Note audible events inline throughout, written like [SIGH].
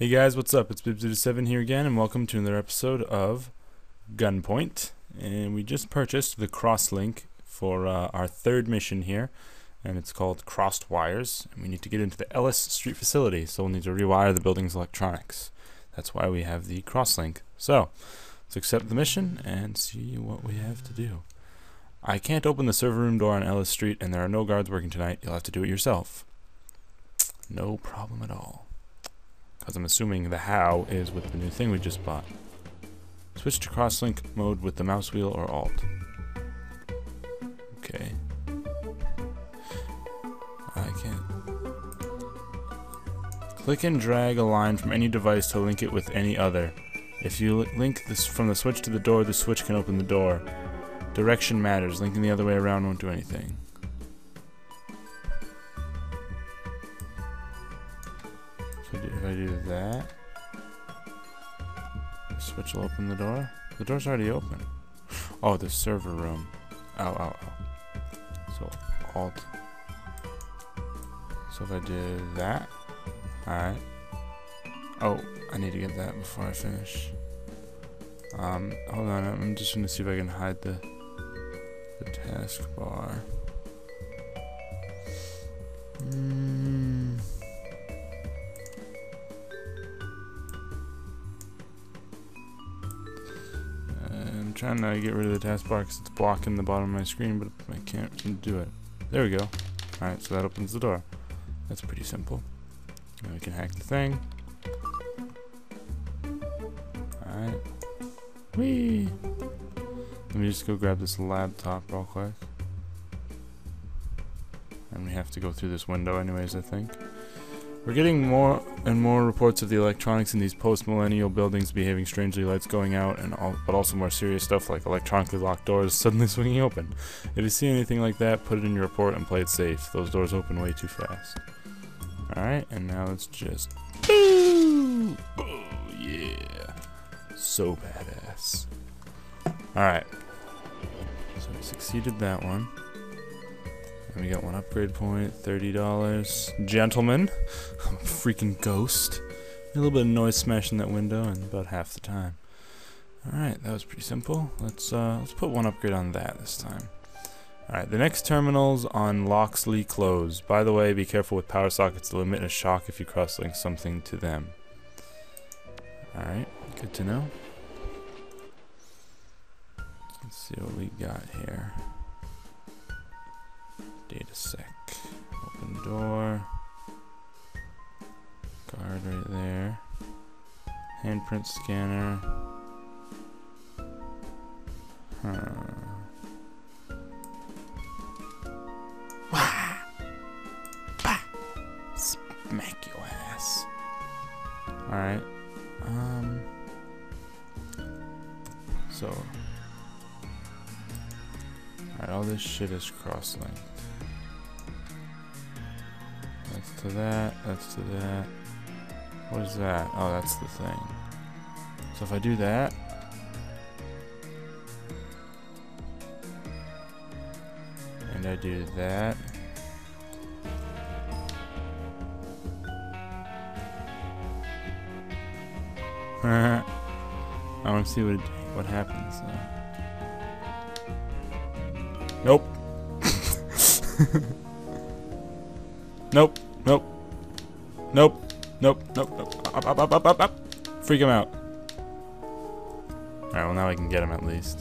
Hey guys, what's up? It's Bib7 here again, and welcome to another episode of Gunpoint. And we just purchased the Crosslink for uh, our third mission here, and it's called Crossed Wires. And we need to get into the Ellis Street facility, so we'll need to rewire the building's electronics. That's why we have the Crosslink. So, let's accept the mission and see what we have to do. I can't open the server room door on Ellis Street, and there are no guards working tonight. You'll have to do it yourself. No problem at all. Because I'm assuming the how is with the new thing we just bought. Switch to crosslink mode with the mouse wheel or alt. Okay. I can't. Click and drag a line from any device to link it with any other. If you link this from the switch to the door, the switch can open the door. Direction matters. Linking the other way around won't do anything. Will open the door. The door's already open. Oh, the server room. Oh, oh, oh. So, Alt. So if I do that, alright. Oh, I need to get that before I finish. Um, hold on, I'm just gonna see if I can hide the the taskbar. Mm. Trying to get rid of the taskbar because it's blocking the bottom of my screen, but I can't do it. There we go. Alright, so that opens the door. That's pretty simple. Now we can hack the thing. Alright. Whee! Let me just go grab this laptop real quick. And we have to go through this window anyways, I think. We're getting more and more reports of the electronics in these post-millennial buildings behaving strangely, lights going out, and all, but also more serious stuff like electronically locked doors [LAUGHS] suddenly swinging open. If you see anything like that, put it in your report and play it safe. Those doors open way too fast. Alright, and now it's just... Boo! Oh, yeah. So badass. Alright. So we succeeded that one. We got one upgrade point, $30. Gentlemen. I'm a freaking ghost. A little bit of noise smashing that window and about half the time. Alright, that was pretty simple. Let's uh, let's put one upgrade on that this time. Alright, the next terminal's on Loxley Close. By the way, be careful with power sockets. They'll emit a shock if you cross-link something to them. Alright, good to know. Let's see what we got here. Data sec. Open door. Guard right there. Handprint scanner. Huh. Smack your ass. Alright. Um. So. Alright, all this shit is cross-linked. That's to that, that's to that. What is that? Oh, that's the thing. So if I do that... And I do that... [LAUGHS] I want to see what what happens. Nope. [LAUGHS] nope. Nope. Nope. Nope. Nope. Nope. Up, up, up, up, up, up. Freak him out. Alright, well now I can get him at least.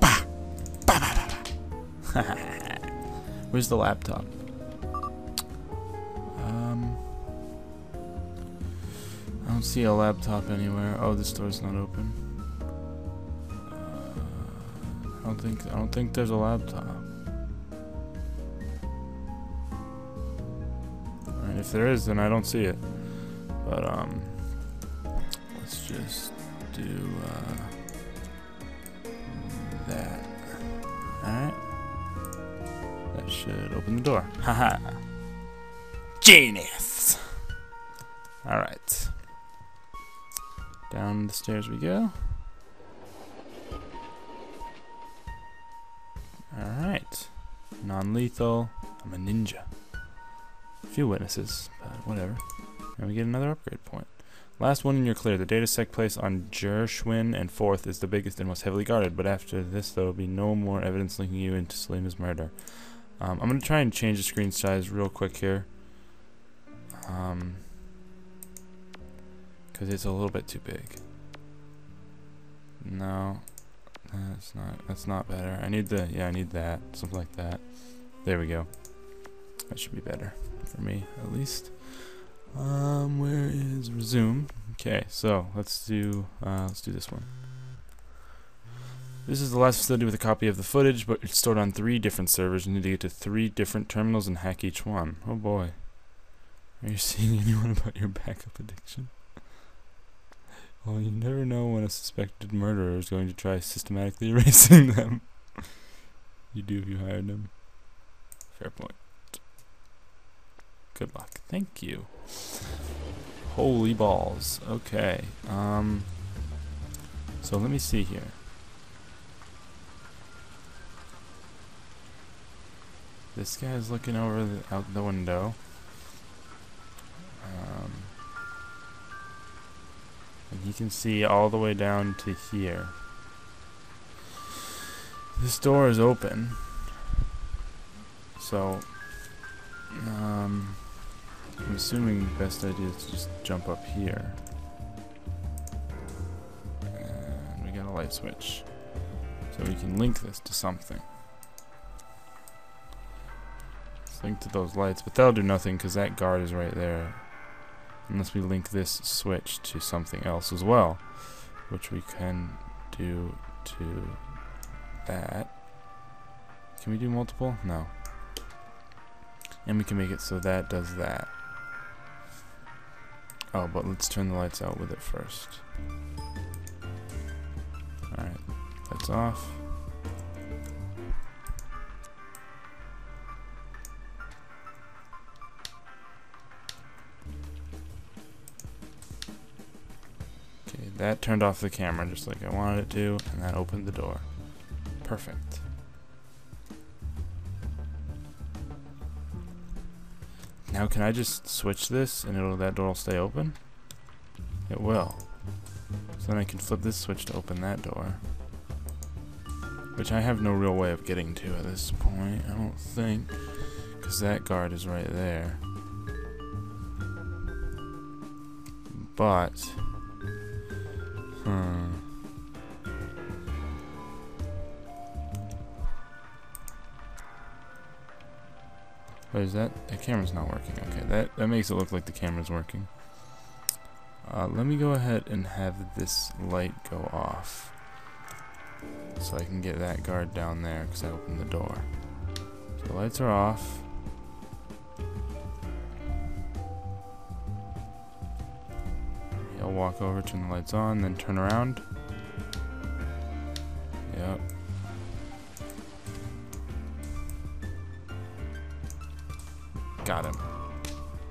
Bah! Bah, bah, bah, bah. [LAUGHS] Where's the laptop? Um... I don't see a laptop anywhere. Oh, this door's not open. Uh, I don't think I don't think there's a laptop. There is, then I don't see it. But um, let's just do uh, that. All right. That should open the door. Haha. Genius. All right. Down the stairs we go. Alright. Non lethal. I'm a ninja. Few witnesses, but whatever. And we get another upgrade point. Last one and you're clear. The data sec place on Gershwin and 4th is the biggest and most heavily guarded, but after this there will be no more evidence linking you into Selena's murder. Um, I'm going to try and change the screen size real quick here. Um, because it's a little bit too big. No, that's not, that's not better. I need the, yeah, I need that, something like that. There we go. That should be better for me, at least. Um, where is resume? Okay, so let's do uh, let's do this one. This is the last facility with a copy of the footage, but it's stored on three different servers. You need to get to three different terminals and hack each one. Oh boy. Are you [LAUGHS] seeing anyone about your backup addiction? Well, you never know when a suspected murderer is going to try systematically [LAUGHS] erasing them. you do if you hired them. Fair point. Good luck. Thank you. Holy balls. Okay. Um. So let me see here. This guy's looking over the, out the window. Um, and he can see all the way down to here. This door is open. So, um, I'm assuming the best idea is to just jump up here. And we got a light switch. So we can link this to something. Let's link to those lights, but that'll do nothing because that guard is right there. Unless we link this switch to something else as well. Which we can do to that. Can we do multiple? No. And we can make it so that does that. Oh, but let's turn the lights out with it first. Alright, that's off. Okay, that turned off the camera just like I wanted it to, and that opened the door. Perfect. Now can I just switch this and it'll that door will stay open? It will. So then I can flip this switch to open that door. Which I have no real way of getting to at this point, I don't think. Because that guard is right there. But... Hmm... Wait, is that the camera's not working? Okay, that that makes it look like the camera's working. Uh, let me go ahead and have this light go off, so I can get that guard down there because I opened the door. So the lights are off. I'll walk over, turn the lights on, then turn around.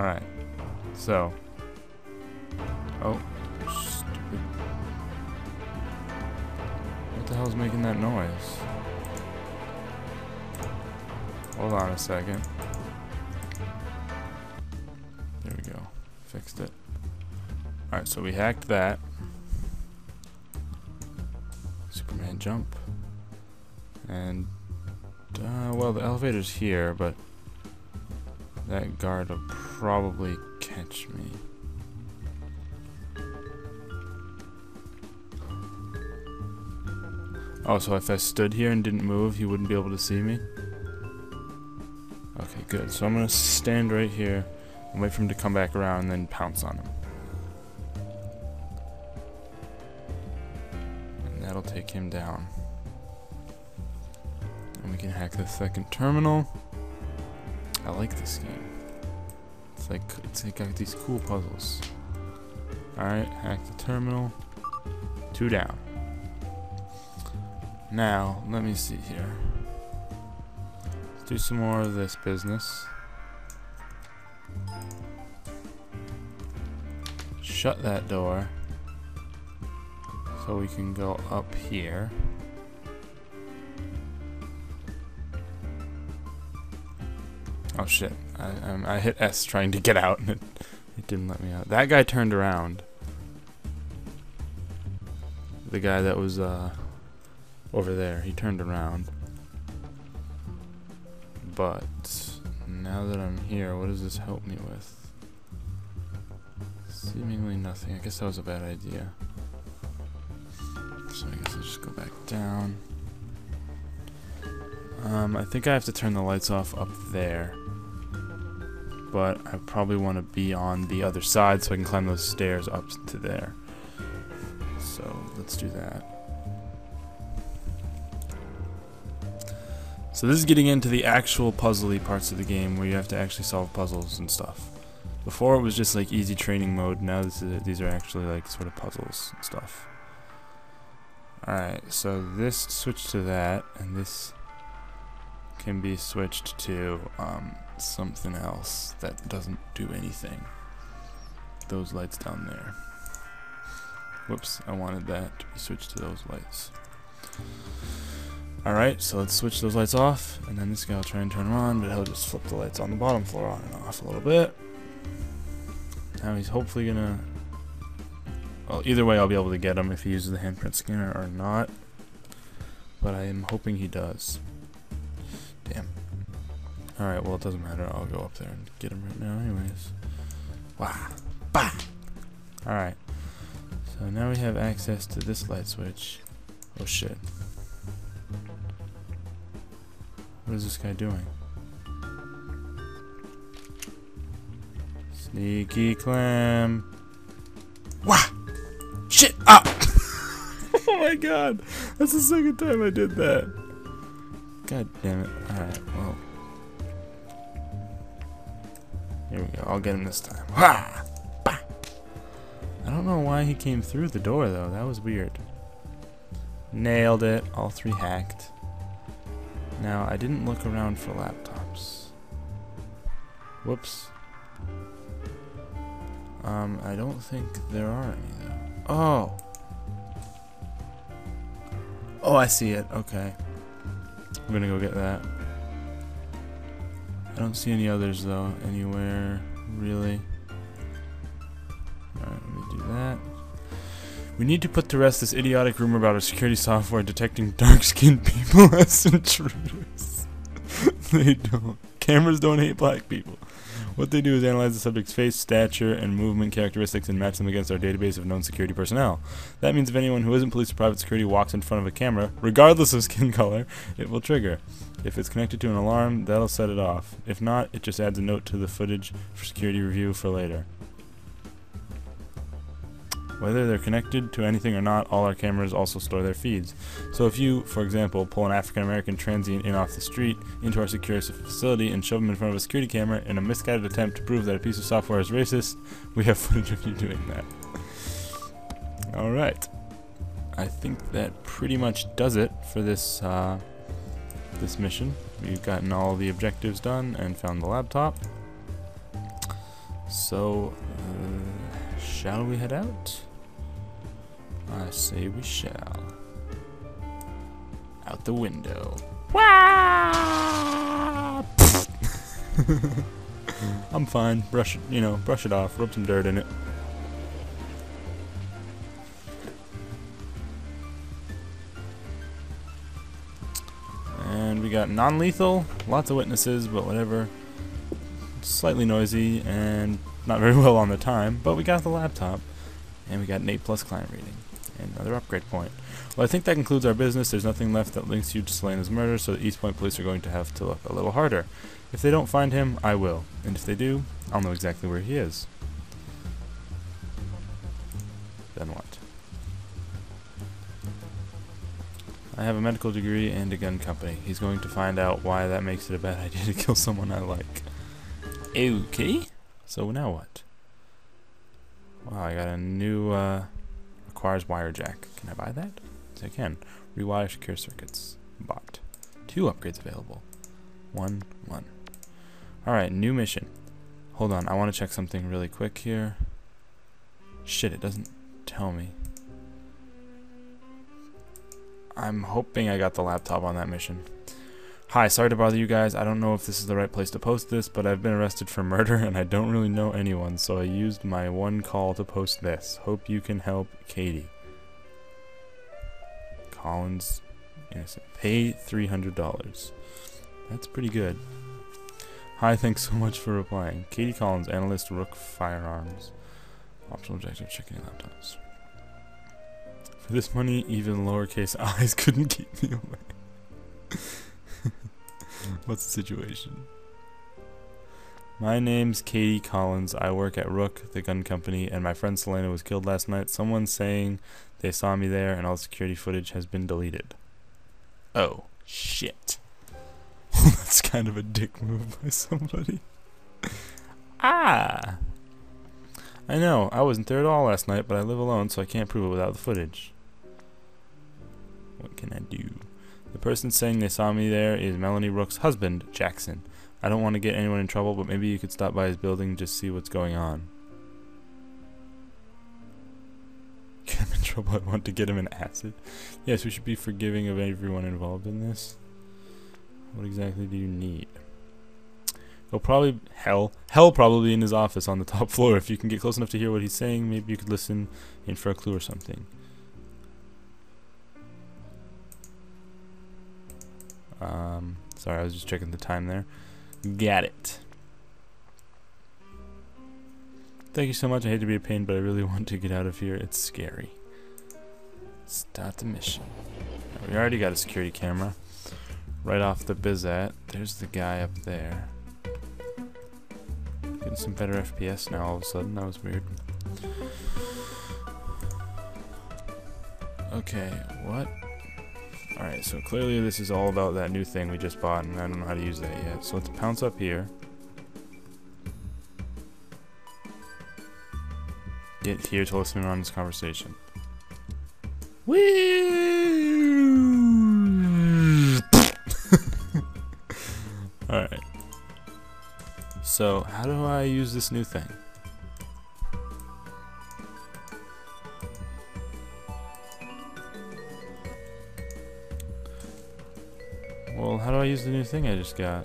Alright. So. Oh. Stupid. What the hell's making that noise? Hold on a second. There we go. Fixed it. Alright, so we hacked that. Superman jump. And, uh, well, the elevator's here, but that guard will probably catch me. Oh, so if I stood here and didn't move, he wouldn't be able to see me? Okay, good. So I'm going to stand right here and wait for him to come back around and then pounce on him. And that'll take him down. And we can hack the second terminal. I like this game. It's like it's got these cool puzzles. Alright, hack the terminal. Two down. Now, let me see here. Let's do some more of this business. Shut that door. So we can go up here. Oh shit. I, um, I hit S trying to get out and it, it didn't let me out. That guy turned around. The guy that was uh, over there, he turned around. But now that I'm here, what does this help me with? Seemingly nothing. I guess that was a bad idea. So I guess I'll just go back down. Um, I think I have to turn the lights off up there. But I probably want to be on the other side so I can climb those stairs up to there. So let's do that. So this is getting into the actual puzzly parts of the game where you have to actually solve puzzles and stuff. Before it was just like easy training mode, now is, these are actually like sort of puzzles and stuff. Alright, so this switched to that, and this can be switched to um, something else that doesn't do anything. Those lights down there. Whoops, I wanted that to be switched to those lights. Alright, so let's switch those lights off, and then this guy will try and turn them on, but he'll just flip the lights on the bottom floor on and off a little bit. Now he's hopefully gonna... Well, either way I'll be able to get him if he uses the handprint scanner or not. But I am hoping he does. Damn. Alright, well it doesn't matter. I'll go up there and get him right now anyways. Wow. Bah! Alright. So now we have access to this light switch. Oh shit. What is this guy doing? Sneaky clam. Wah! Shit! Ah! [LAUGHS] oh my god! That's the second time I did that. God damn it. I'll get him this time. [LAUGHS] Ha! Bah! I don't know why he came through the door, though. That was weird. Nailed it. All three hacked. Now, I didn't look around for laptops. Whoops. Um, I don't think there are any, though. Oh! Oh, I see it. Okay. I'm gonna go get that. I don't see any others though anywhere really. Alright, let me do that. We need to put to rest this idiotic rumor about our security software detecting dark-skinned [LAUGHS] people as intruders. [LAUGHS] they don't. Cameras don't hate black people. What they do is analyze the subject's face, stature, and movement characteristics and match them against our database of known security personnel. That means if anyone who isn't police or private security walks in front of a camera, regardless of [LAUGHS] skin color, it will trigger. If it's connected to an alarm, that'll set it off. If not, it just adds a note to the footage for security review for later. Whether they're connected to anything or not, all our cameras also store their feeds. So if you, for example, pull an African American transient in off the street into our secure facility and shove him in front of a security camera in a misguided attempt to prove that a piece of software is racist, we have [LAUGHS] footage of you doing that. Alright. I think that pretty much does it for this, uh, this mission. We've gotten all the objectives done and found the laptop. So, uh, shall we head out? I say we shall. Out the window. Wow! I'm fine. Brush it, you know, brush it off. Rub some dirt in it. And we got non-lethal. Lots of witnesses, but whatever. Slightly noisy and not very [LAUGHS] well on the time, but we got the laptop. And we got an 8 plus client rating another upgrade point. Well, I think that concludes our business. There's nothing left that links you to Selena's murder, so the East Point police are going to have to look a little harder. If they don't find him, I will. And if they do, I'll know exactly where he is. Then what? I have a medical degree and a gun company. He's going to find out why that makes it a bad [LAUGHS] idea to kill someone I like. Okay. So now what? Wow, I got a new, uh, Requires wire jack. Can I buy that? Yes, I can. Rewire secure circuits. Bought. Two upgrades available. One, one. Alright, new mission. Hold on, I want to check something really quick here. Shit, it doesn't tell me. I'm hoping I got the laptop on that mission. Hi, sorry to bother you guys. I don't know if this is the right place to post this, but I've been arrested for [LAUGHS] murder and I don't really know anyone, so I used my one call to post this. Hope you can help Katie. Collins, innocent. Pay $300. That's pretty good. Hi, thanks [LAUGHS] so much for replying. Katie Collins, analyst, Rook Firearms. Optional objective, checking laptops. For this money, even lowercase [LAUGHS] eyes couldn't keep me away. [LAUGHS] What's the situation? My name's Katie Collins. I work at Rook, the gun company, and my friend Selena was killed last night. Someone's saying they saw me there, and all security footage has been deleted. Oh, shit. [LAUGHS] That's kind of a dick move by somebody. ah! I know, I wasn't there at all last night, but I live alone, so I can't prove it without the footage. What can I do? The person saying they saw me there is Melanie Rook's husband, Jackson. I don't want to get anyone in trouble, but maybe you could stop by his building and just see what's going on. [LAUGHS] Get him in trouble, I want to get him an acid. Yes, we should be forgiving of everyone involved in this. What exactly do you need? He'll probably hell hell probably in his office on the top [LAUGHS] floor. If you can get close enough to hear what he's saying, maybe you could listen in for a clue or something. Um, sorry, I was just checking the time there. Got it. Thank you so much. I hate to be a pain, but I really [LAUGHS] want to get out of here. It's scary. Start the mission. We already got a security camera right off the bizat. There's the guy up there. Getting some better FPS now all of a sudden. That was weird. Okay, what? Alright, so clearly this is all about that new thing we just bought, and I don't know how to use that yet. So let's pounce up here. Get here to listen around this conversation. Whee! [LAUGHS] Alright. So, how do I use this new thing? Thing I just got?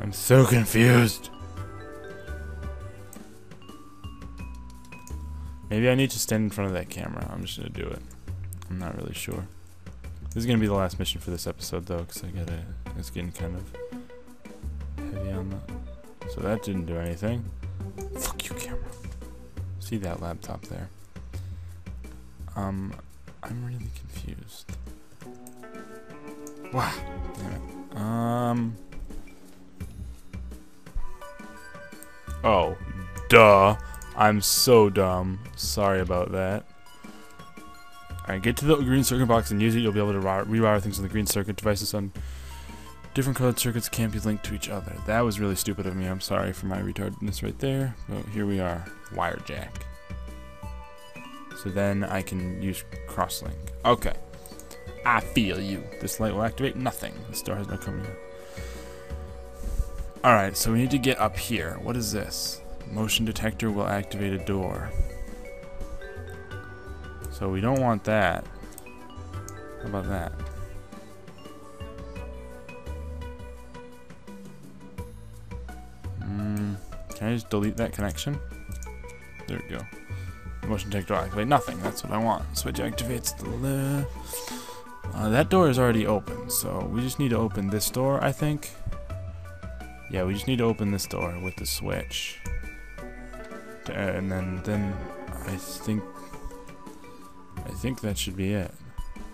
I'm so confused. Maybe I need to stand in front of that camera. I'm just gonna do it. I'm not really sure. This is gonna be the last mission for this episode, though, because I gotta. It's getting kind of heavy on that. So that didn't do anything. Camera. See that laptop there? Um, I'm really confused. Wow. Um. Oh, duh. I'm so dumb. Sorry about that. Alright, get to the green circuit box and use it. You'll be able to rewire things on the green circuit. Devices on different colored circuits can't be linked to each other. That was really stupid of me. I'm sorry for my retardedness right there. But here we are. Wire jack. So then I can use crosslink. Okay. I feel you. This light will activate nothing. This door has no coming. Alright, so we need to get up here. What is this? Motion detector will activate a door. So we don't want that. How about that? I just delete that connection? There we go. Motion detector activate nothing. That's what I want. Switch activates the uh, that door is already open, so we just need to open this door, I think. Yeah, we just need to open this door with the switch. And then, then I think, I think that should be it.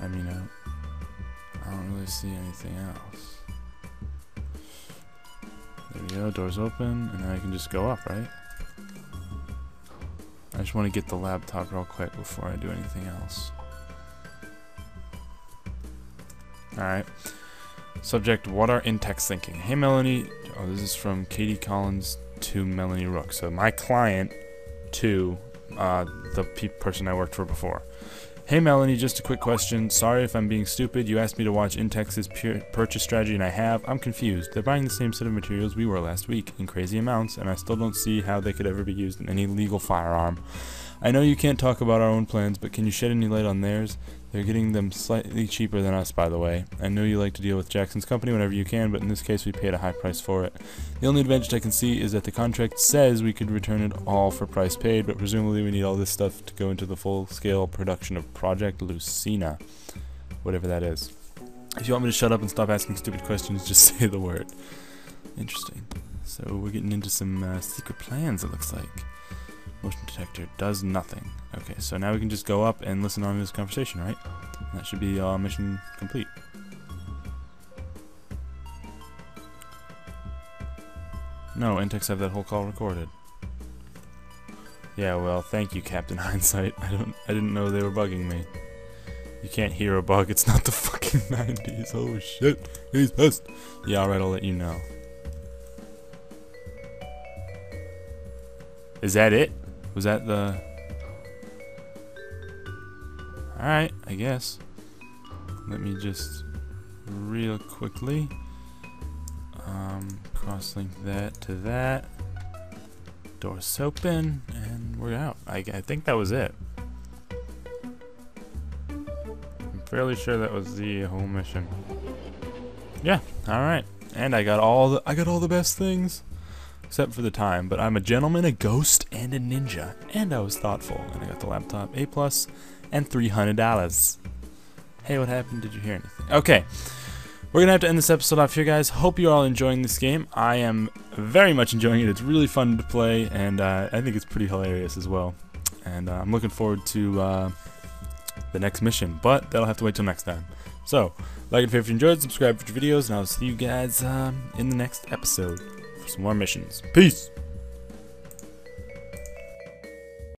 I mean, I, I don't really see anything else. There we go, door's open, and then I can just go up, right? I just want to get the laptop real quick before I do anything else. Alright. Subject, what are Intex thinking? Hey Melanie, oh this is from Katie Collins to Melanie Rook. So my client to uh, the pe person I worked for before. Hey Melanie, just a quick question. Sorry if I'm being stupid. You asked me to watch Intex's purchase strategy and I have. I'm confused. They're buying the same set of materials we were last week in crazy amounts and I still don't see how they could ever be used in any legal firearm. I know you can't talk about our own plans, but can you shed any light on theirs? They're getting them slightly cheaper than us, by the way. I know you like to deal with Jackson's company whenever you can, but in this case we paid a high price for it. The only advantage I can see is that the contract says we could return it all for price paid, but presumably we need all this stuff to go into the full-scale production of Project Lucina. Whatever that is. If you want me to shut up and stop asking stupid questions, [LAUGHS] just say the word. Interesting. So we're getting into some uh, secret plans, it looks like. Motion detector does nothing. Okay, so now we can just go up and listen on this conversation, right? That should be uh, mission complete. No, Intex have that whole call recorded. Yeah, well, thank you, Captain [LAUGHS] Hindsight. I don't, I didn't know they were bugging me. You can't hear a bug. It's not the fucking [LAUGHS] 90s. Oh shit, he's pissed. Yeah, alright, I'll let you know. Is that it? Was that the... Alright, I guess. Let me just real quickly um, cross-link that to that. Doors open, and we're out. I, I think that was it. I'm fairly sure that was the whole mission. Yeah, alright. And I got all the I got all the best things except for the time. But I'm a gentleman, a ghost, and a ninja. And I was thoughtful, and I got the laptop A plus and $300. Hey, what happened? Did you hear anything? Okay. We're to have to end this episode off here, guys. Hope you're all enjoying this game. I am very much enjoying it. It's really fun to play, and uh, I think it's pretty hilarious as well. And uh, I'm looking forward to uh, the next mission, but that'll have to wait till next time. So, like and if you enjoyed, subscribe for future videos, and I'll see you guys um, in the next episode some more missions. Peace!